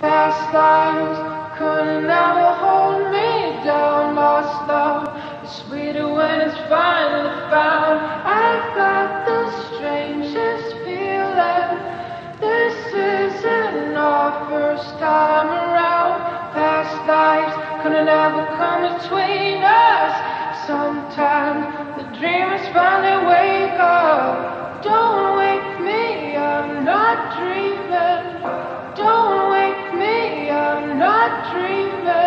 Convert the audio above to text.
Past lives could never hold me down. Lost love is sweeter when it's finally found. I've got the strangest feeling. This isn't our first time around. Past lives couldn't never come between us. Sometimes the dream dream